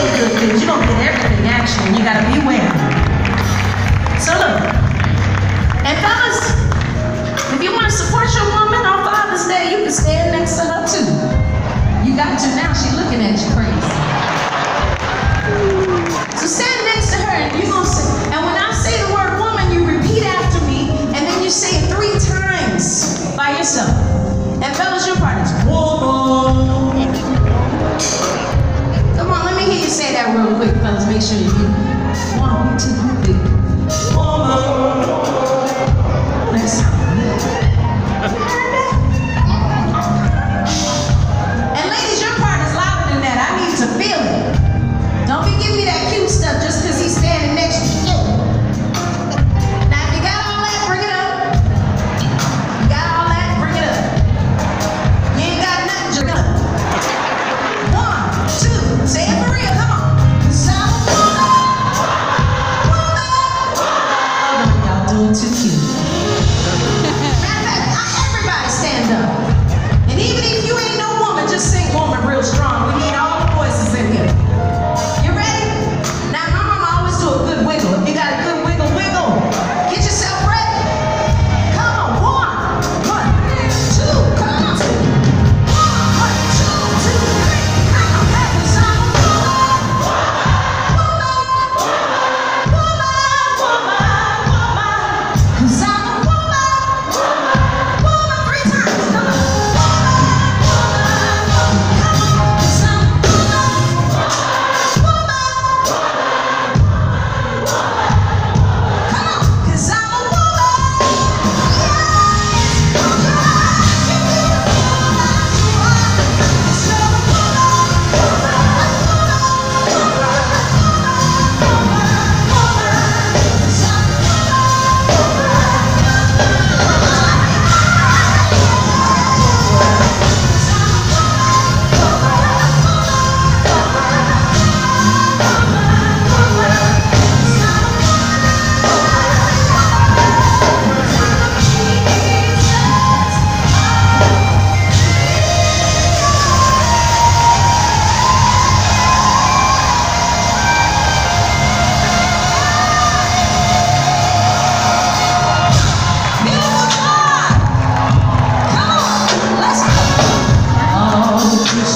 feel good because you don't get everything actually. You gotta beware. So look, and fellas, if you want to support your woman on Father's Day, you can stand 是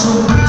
so